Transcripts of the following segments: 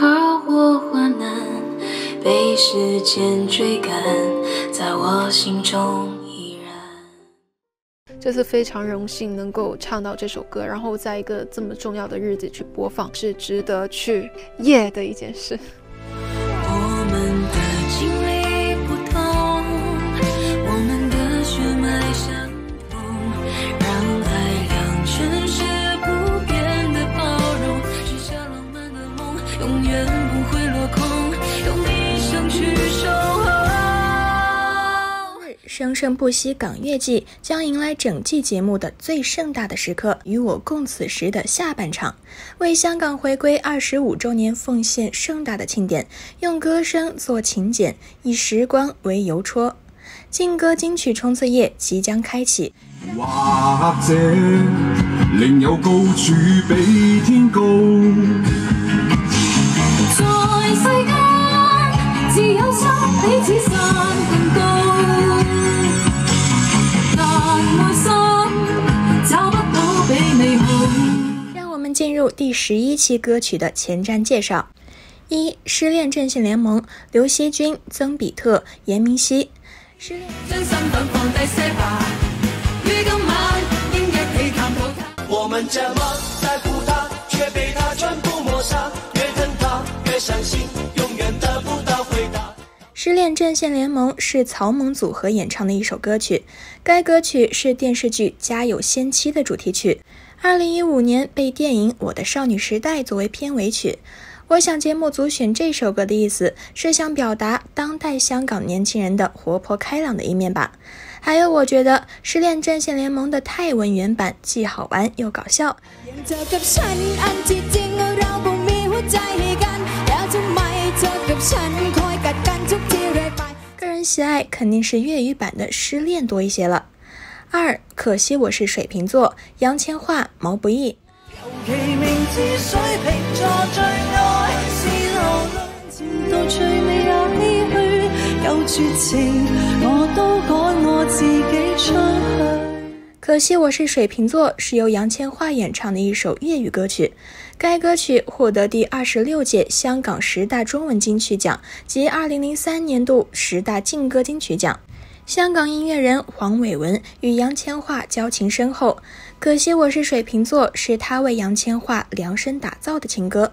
而我患难，被时间追赶，在我心中依然。这次非常荣幸能够唱到这首歌，然后在一个这么重要的日子去播放，是值得去夜的一件事。我们的经历。生生不息港乐季将迎来整季节目的最盛大的时刻，与我共此时的下半场，为香港回归二十五周年奉献盛大的庆典，用歌声做请柬，以时光为邮戳，劲歌金曲冲刺夜即将开启。第十一期歌曲的前瞻介绍：一失恋阵线联盟，刘惜君、曾比特、严明熙。失恋阵线联盟是草蜢组合演唱的一首歌曲，该歌曲是电视剧《家有仙妻》的主题曲。二零一五年被电影《我的少女时代》作为片尾曲。我想节目组选这首歌的意思是想表达当代香港年轻人的活泼开朗的一面吧。还有，我觉得《失恋战线联盟》的泰文原版既好玩又搞笑。个人喜爱肯定是粤语版的《失恋》多一些了。二，可惜我是水瓶座。杨千嬅、毛不易。可惜我是水瓶座，是由杨千嬅演唱的一首粤语歌曲。该歌曲获得第二十六届香港十大中文金曲奖及二零零三年度十大劲歌金曲奖。香港音乐人黄伟文与杨千嬅交情深厚，可惜我是水瓶座，是他为杨千嬅量身打造的情歌。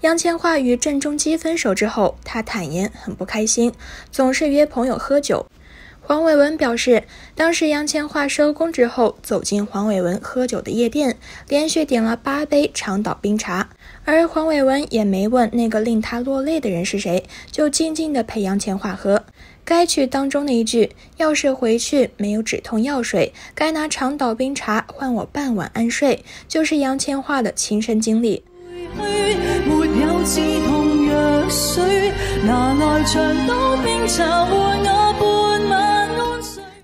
杨千嬅与郑中基分手之后，他坦言很不开心，总是约朋友喝酒。黄伟文表示，当时杨千嬅收工之后走进黄伟文喝酒的夜店，连续点了八杯长岛冰茶，而黄伟文也没问那个令他落泪的人是谁，就静静的陪杨千嬅喝。该去当中的一句：“要是回去没有止痛药水，该拿长岛冰茶换我半晚安睡”，就是杨千嬅的亲身经历。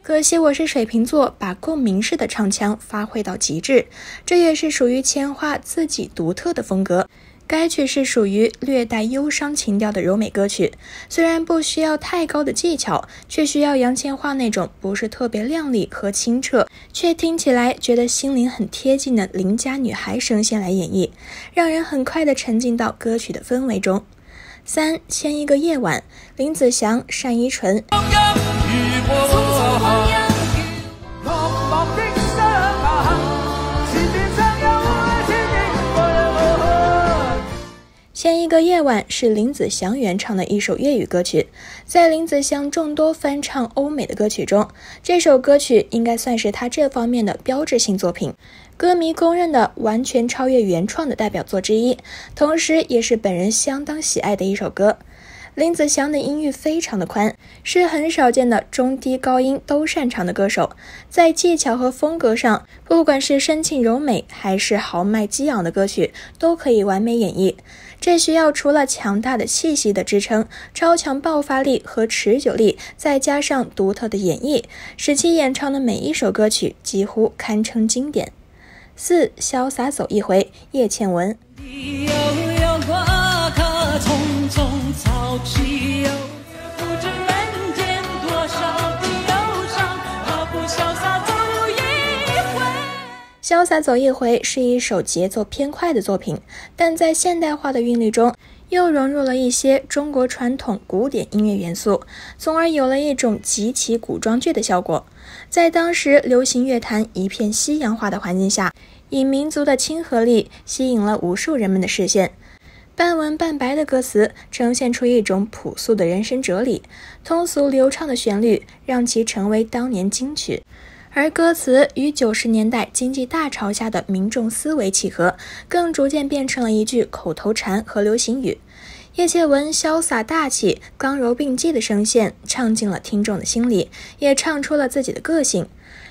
可惜我是水瓶座，把共鸣式的唱腔发挥到极致，这也是属于千嬅自己独特的风格。该曲是属于略带忧伤情调的柔美歌曲，虽然不需要太高的技巧，却需要杨千嬅那种不是特别靓丽和清澈，却听起来觉得心灵很贴近的邻家女孩声线来演绎，让人很快的沉浸到歌曲的氛围中。三千一个夜晚，林子祥、单依纯。另一个夜晚是林子祥原唱的一首粤语歌曲，在林子祥众多翻唱欧美的歌曲中，这首歌曲应该算是他这方面的标志性作品，歌迷公认的完全超越原创的代表作之一，同时也是本人相当喜爱的一首歌。林子祥的音域非常的宽，是很少见的中低高音都擅长的歌手，在技巧和风格上，不管是深情柔美还是豪迈激昂的歌曲，都可以完美演绎。这需要除了强大的气息的支撑、超强爆发力和持久力，再加上独特的演绎，使其演唱的每一首歌曲几乎堪称经典。四、潇洒走一回，叶倩文。潇洒走一回是一首节奏偏快的作品，但在现代化的韵律中又融入了一些中国传统古典音乐元素，从而有了一种极其古装剧的效果。在当时流行乐坛一片西洋化的环境下，以民族的亲和力吸引了无数人们的视线。半文半白的歌词呈现出一种朴素的人生哲理，通俗流畅的旋律让其成为当年金曲。而歌词与九十年代经济大潮下的民众思维契合，更逐渐变成了一句口头禅和流行语。叶倩文潇洒大气、刚柔并济的声线，唱进了听众的心里，也唱出了自己的个性。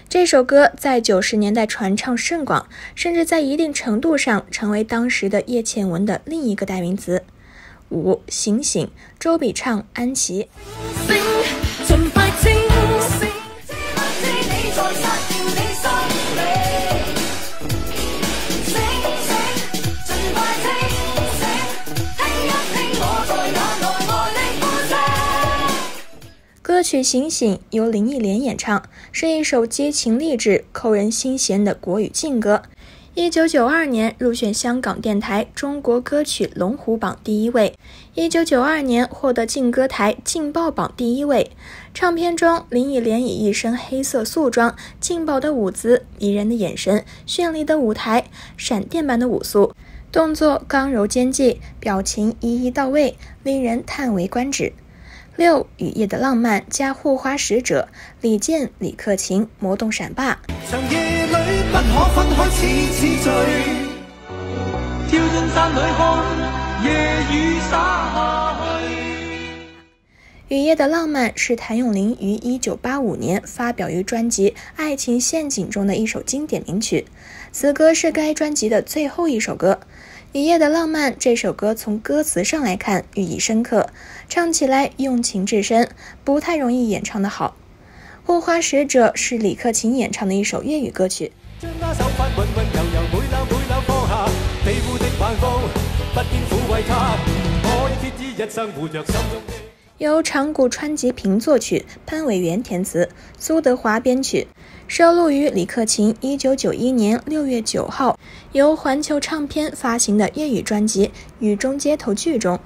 这首歌在九十年代传唱甚广，甚至在一定程度上成为当时的叶倩文的另一个代名词。五醒醒，周笔畅、安琪。《曲醒醒》由林忆莲演唱，是一首激情励志、扣人心弦的国语劲歌。一九九二年入选香港电台中国歌曲龙虎榜第一位。一九九二年获得劲歌台劲爆榜第一位。唱片中，林忆莲以一身黑色素装，劲爆的舞姿、迷人的眼神、绚丽的舞台、闪电般的舞速、动作刚柔兼济、表情一一到位，令人叹为观止。六雨夜的浪漫加护花使者李健李克勤魔动闪霸。雨夜的浪漫是谭咏麟于1985年发表于专辑《爱情陷阱》中的一首经典名曲，此歌是该专辑的最后一首歌。一夜的浪漫这首歌从歌词上来看寓意深刻，唱起来用情至深，不太容易演唱的好。《护花使者》是李克勤演唱的一首粤语歌曲。由长谷川吉平作曲，潘伟元填词，苏德华编曲，收录于李克勤1991年6月9号由环球唱片发行的粤语专辑《雨中街头剧》中。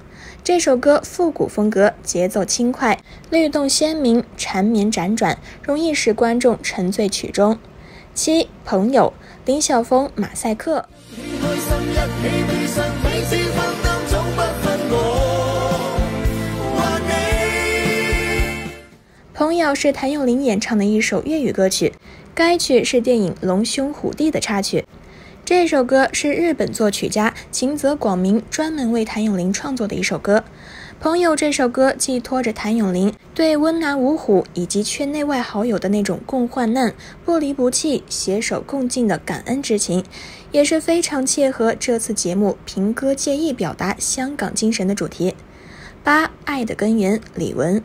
这首歌复古风格，节奏轻快，律动鲜明，缠绵辗转，容易使观众沉醉曲中。七朋友，林晓峰马赛克。《朋友》是谭咏麟演唱的一首粤语歌曲，该曲是电影《龙兄虎弟》的插曲。这首歌是日本作曲家秦泽广明专门为谭咏麟创作的一首歌。《朋友》这首歌寄托着谭咏麟对温拿五虎以及圈内外好友的那种共患难、不离不弃、携手共进的感恩之情，也是非常切合这次节目凭歌借意表达香港精神的主题。八、爱的根源，李玟。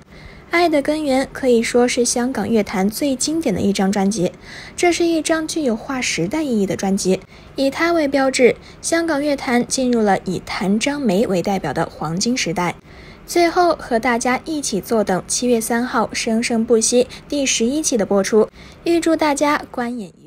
《爱的根源》可以说是香港乐坛最经典的一张专辑，这是一张具有划时代意义的专辑。以它为标志，香港乐坛进入了以谭张梅为代表的黄金时代。最后，和大家一起坐等七月三号《生生不息》第十一期的播出，预祝大家观演愉快！